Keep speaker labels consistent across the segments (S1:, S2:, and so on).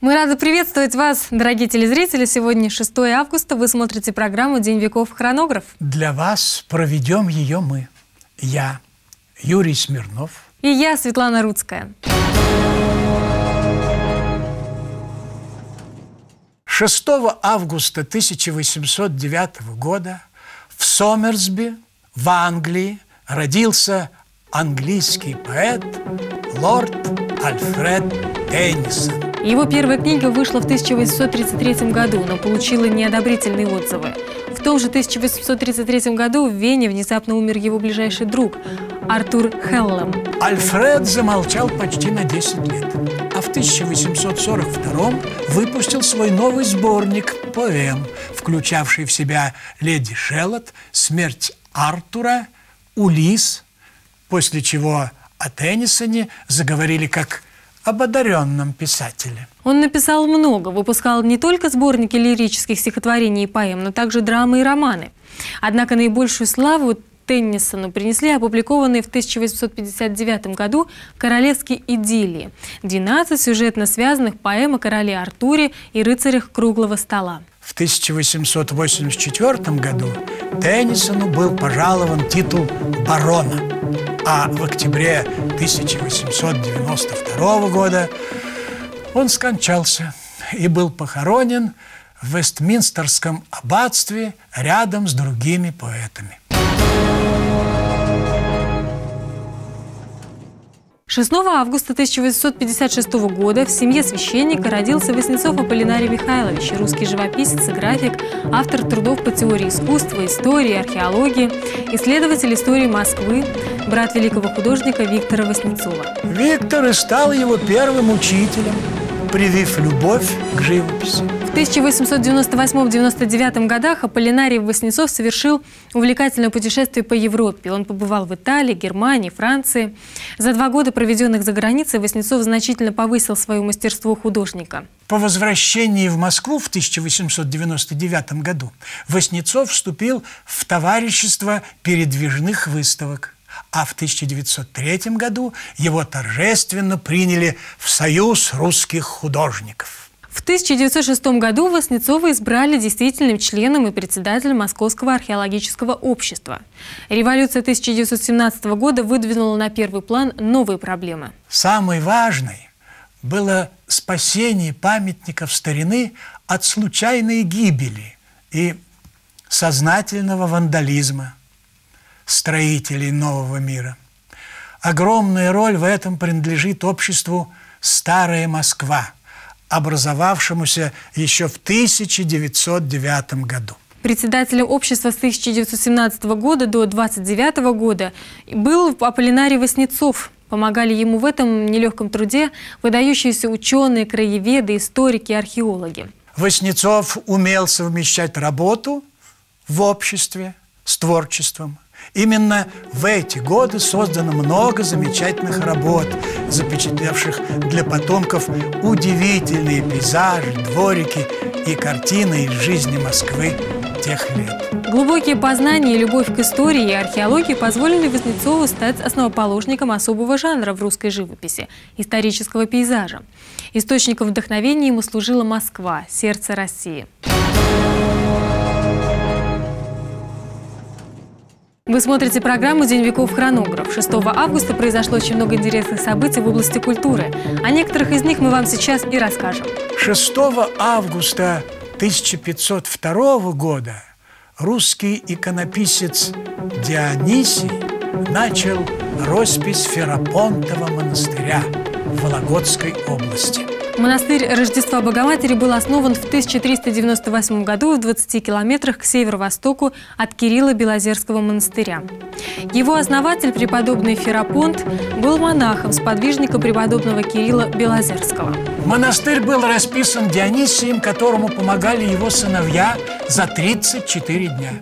S1: Рада приветствовать вас, дорогие телезрители. Сегодня 6 августа. Вы смотрите программу «День веков. Хронограф».
S2: Для вас проведем ее мы. Я, Юрий Смирнов.
S1: И я, Светлана Рудская.
S2: 6 августа 1809 года в Сомерсби, в Англии, родился английский поэт лорд Альфред Теннисон.
S1: Его первая книга вышла в 1833 году, но получила неодобрительные отзывы. В том же 1833 году в Вене внезапно умер его ближайший друг Артур Хеллем.
S2: Альфред замолчал почти на 10 лет, а в 1842 выпустил свой новый сборник поэм, включавший в себя «Леди Шеллот», «Смерть Артура», «Улис», после чего о Теннисоне заговорили как об одаренном писателе.
S1: Он написал много, выпускал не только сборники лирических стихотворений и поэм, но также драмы и романы. Однако наибольшую славу Теннисону принесли опубликованные в 1859 году «Королевские идиллии» – 12 сюжетно связанных поэм о короле Артуре и рыцарях круглого стола.
S2: В 1884 году Теннисону был пожалован титул барона, а в октябре 1892 года он скончался и был похоронен в Вестминстерском аббатстве рядом с другими поэтами.
S1: 6 августа 1856 года в семье священника родился Васнецов Аполлинарий Михайлович, русский живописец и график, автор трудов по теории искусства, истории, археологии, исследователь истории Москвы, брат великого художника Виктора Васнецова.
S2: Виктор и стал его первым учителем, привив любовь к живописи.
S1: В 1898-99 годах Аполлинарий Васнецов совершил увлекательное путешествие по Европе. Он побывал в Италии, Германии, Франции. За два года, проведенных за границей, Васнецов значительно повысил свое мастерство художника.
S2: По возвращении в Москву в 1899 году Васнецов вступил в товарищество передвижных выставок а в 1903 году его торжественно приняли в Союз русских художников.
S1: В 1906 году Васнецова избрали действительным членом и председателем Московского археологического общества. Революция 1917 года выдвинула на первый план новые проблемы.
S2: Самой важной было спасение памятников старины от случайной гибели и сознательного вандализма – строителей нового мира. Огромная роль в этом принадлежит обществу «Старая Москва», образовавшемуся еще в 1909 году.
S1: Председателем общества с 1917 года до 1929 года был Аполлинарий Васнецов. Помогали ему в этом нелегком труде выдающиеся ученые, краеведы, историки, археологи.
S2: Васнецов умел совмещать работу в обществе с творчеством – Именно в эти годы создано много замечательных работ, запечатлевших для потомков удивительные пейзажи, дворики и картины из жизни Москвы тех лет.
S1: Глубокие познания и любовь к истории и археологии позволили Вознецову стать основоположником особого жанра в русской живописи – исторического пейзажа. Источником вдохновения ему служила Москва, сердце России. Вы смотрите программу «День веков. Хронограф». 6 августа произошло очень много интересных событий в области культуры. О некоторых из них мы вам сейчас и расскажем.
S2: 6 августа 1502 года русский иконописец Дионисий начал роспись Ферапонтова монастыря в Вологодской области.
S1: Монастырь Рождества Богоматери был основан в 1398 году в 20 километрах к северо-востоку от Кирилла Белозерского монастыря. Его основатель, преподобный Ферапонт, был монахом, сподвижником преподобного Кирилла Белозерского.
S2: Монастырь был расписан Дионисием, которому помогали его сыновья за 34 дня.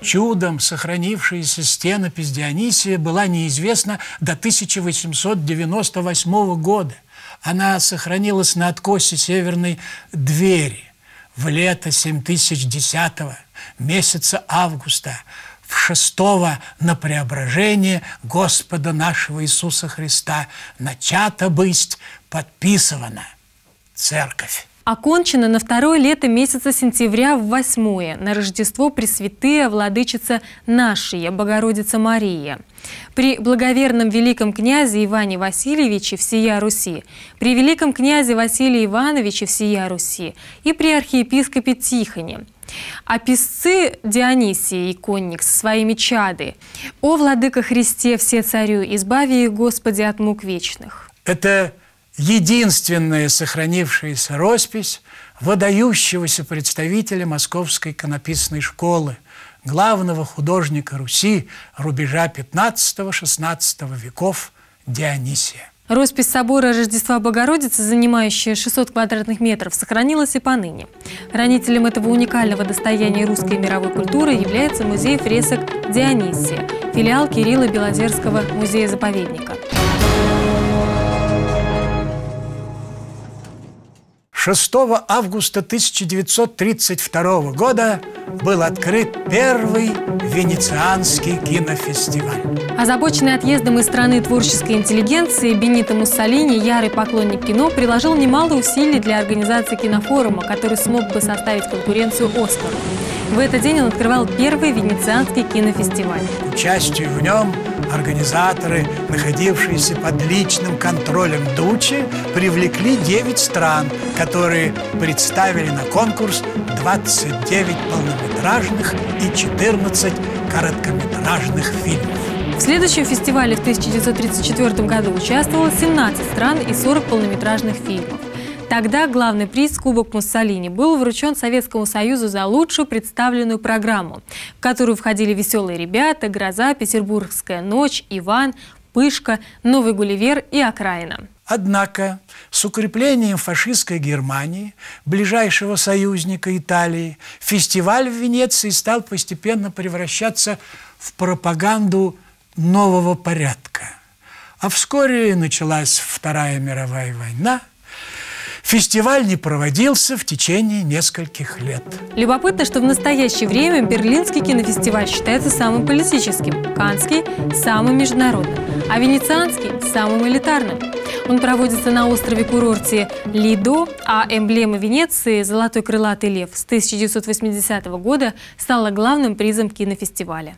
S2: Чудом сохранившаяся стенопись Дионисия была неизвестна до 1898 года – она сохранилась на откосе северной двери в лето 7010 месяца августа, в шестого на преображение Господа нашего Иисуса Христа начата быть подписывана церковь.
S1: Окончено на второе лето месяца сентября в восьмое, на Рождество Пресвятая Владычица Нашия, Богородица Мария. При благоверном великом князе Иване Васильевиче всея Руси, при великом князе Василии Ивановиче всея Руси и при архиепископе Тихоне. А писцы Дионисий и Конник со своими чады «О, Владыка Христе, все царю, избави их, Господи, от мук вечных».
S2: Это единственная сохранившаяся роспись выдающегося представителя Московской иконописной школы, главного художника Руси рубежа 15-16 веков Дионисия.
S1: Роспись собора Рождества Богородицы, занимающая 600 квадратных метров, сохранилась и поныне. Хранителем этого уникального достояния русской мировой культуры является музей фресок Дионисия, филиал Кирилла Белозерского музея-заповедника.
S2: 6 августа 1932 года был открыт первый Венецианский кинофестиваль.
S1: Озабоченный отъездом из страны творческой интеллигенции Бенито Муссолини, ярый поклонник кино, приложил немало усилий для организации кинофорума, который смог бы составить конкуренцию «Оскару». В этот день он открывал первый Венецианский кинофестиваль.
S2: К участию в нем организаторы, находившиеся под личным контролем Дучи, привлекли 9 стран, которые представили на конкурс 29 полнометражных и 14 короткометражных фильмов.
S1: В следующем фестивале в 1934 году участвовало 17 стран и 40 полнометражных фильмов. Тогда главный приз Кубок Муссолини был вручен Советскому Союзу за лучшую представленную программу, в которую входили «Веселые ребята», «Гроза», «Петербургская ночь», «Иван», «Пышка», «Новый Гулливер» и «Окраина».
S2: Однако с укреплением фашистской Германии, ближайшего союзника Италии, фестиваль в Венеции стал постепенно превращаться в пропаганду нового порядка. А вскоре началась Вторая мировая война – Фестиваль не проводился в течение нескольких лет.
S1: Любопытно, что в настоящее время Берлинский кинофестиваль считается самым политическим, Канский – самым международным, а Венецианский – самым элитарным. Он проводится на острове-курорте Лидо, а эмблема Венеции «Золотой крылатый лев» с 1980 года стала главным призом кинофестиваля.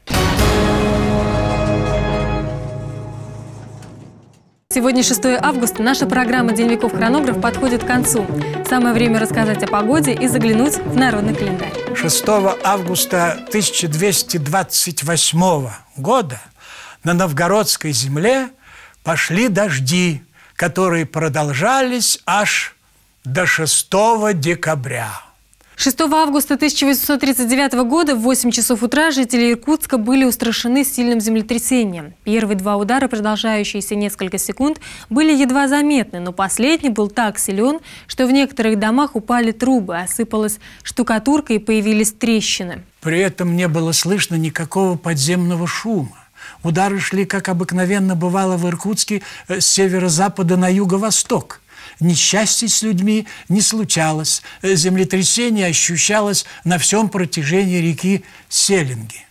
S1: Сегодня 6 августа. Наша программа «День веков хронограф» подходит к концу. Самое время рассказать о погоде и заглянуть в народный календарь.
S2: 6 августа 1228 года на новгородской земле пошли дожди, которые продолжались аж до 6 декабря.
S1: 6 августа 1839 года в 8 часов утра жители Иркутска были устрашены сильным землетрясением. Первые два удара, продолжающиеся несколько секунд, были едва заметны, но последний был так силен, что в некоторых домах упали трубы, осыпалась штукатурка и появились трещины.
S2: При этом не было слышно никакого подземного шума. Удары шли, как обыкновенно бывало в Иркутске, э, с северо-запада на юго-восток – Несчастье с людьми не случалось, землетрясение ощущалось на всем протяжении реки Селинги.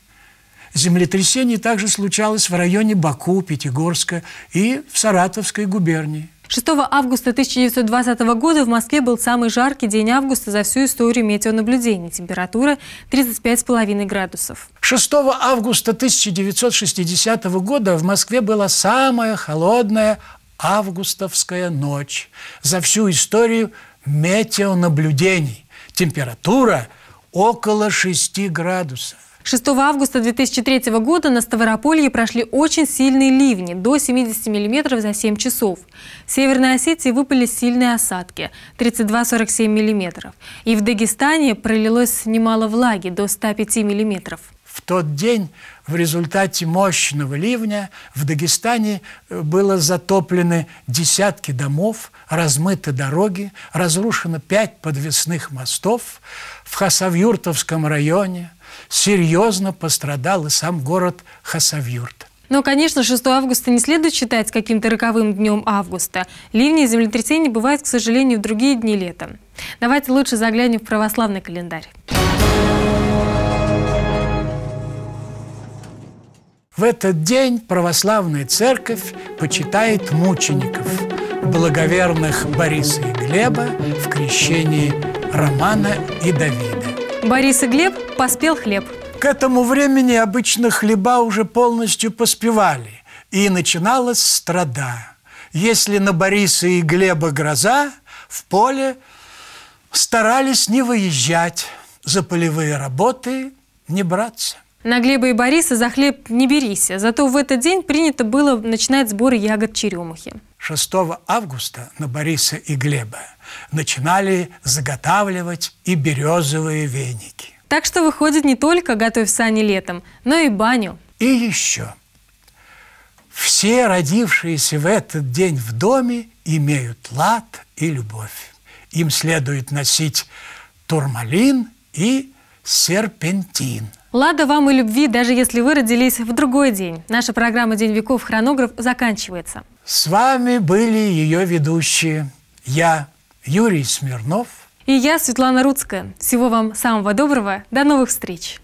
S2: Землетрясение также случалось в районе Баку, Пятигорска и в Саратовской губернии.
S1: 6 августа 1920 года в Москве был самый жаркий день августа за всю историю метеонаблюдений. Температура 35,5 градусов.
S2: 6 августа 1960 года в Москве была самая холодная августовская ночь за всю историю метеонаблюдений. Температура около 6 градусов.
S1: 6 августа 2003 года на Ставрополье прошли очень сильные ливни, до 70 мм за 7 часов. В Северной Осетии выпали сильные осадки, 32-47 мм. И в Дагестане пролилось немало влаги, до 105 мм.
S2: В тот день в результате мощного ливня в Дагестане э, было затоплены десятки домов, размыты дороги, разрушено пять подвесных мостов. В Хасавюртовском районе серьезно пострадал и сам город Хасавюрт.
S1: Но, конечно, 6 августа не следует считать каким-то роковым днем августа. Ливни и землетрясения бывают, к сожалению, в другие дни лета. Давайте лучше заглянем в православный календарь.
S2: В этот день православная церковь почитает мучеников, благоверных Бориса и Глеба в крещении Романа и Давида.
S1: Борис и Глеб поспел хлеб.
S2: К этому времени обычно хлеба уже полностью поспевали, и начиналась страда. Если на Бориса и Глеба гроза, в поле старались не выезжать, за полевые работы не браться.
S1: На Глеба и Бориса за хлеб не берись, зато в этот день принято было начинать сбор ягод черемухи.
S2: 6 августа на Бориса и Глеба начинали заготавливать и березовые веники.
S1: Так что выходит не только готовь сани летом, но и баню.
S2: И еще. Все родившиеся в этот день в доме имеют лад и любовь. Им следует носить турмалин и серпентин.
S1: Лада вам и любви, даже если вы родились в другой день. Наша программа «День веков. Хронограф» заканчивается.
S2: С вами были ее ведущие. Я Юрий Смирнов.
S1: И я, Светлана Рудская. Всего вам самого доброго. До новых встреч.